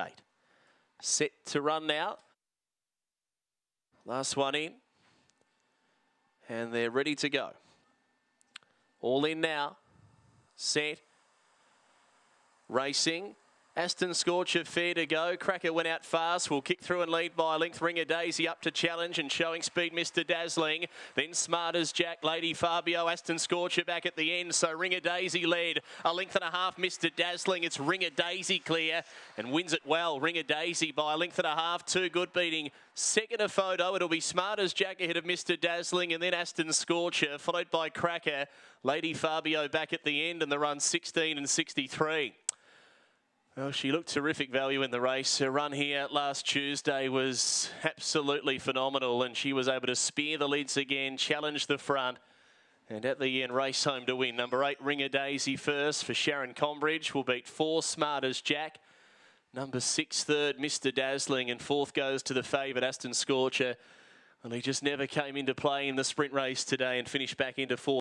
eight. Set to run now. Last one in. And they're ready to go. All in now. Set. Racing. Aston Scorcher fair to go. Cracker went out fast. Will kick through and lead by a length. Ringer Daisy up to challenge and showing speed. Mr. Dazzling. Then Smart as Jack. Lady Fabio. Aston Scorcher back at the end. So Ringer Daisy led a length and a half. Mr. Dazzling. It's Ringer Daisy clear and wins it well. Ringer Daisy by a length and a half. Too good beating. Second a photo. It'll be Smart as Jack ahead of Mr. Dazzling and then Aston Scorcher followed by Cracker. Lady Fabio back at the end and the run 16 and 63. Well, she looked terrific value in the race. Her run here last Tuesday was absolutely phenomenal, and she was able to spear the leads again, challenge the front, and at the end, race home to win. Number eight, Ringer Daisy first for Sharon Combridge will beat four Smart as Jack. Number six, third, Mr. Dazzling, and fourth goes to the favourite Aston Scorcher. And he just never came into play in the sprint race today and finished back into fourth.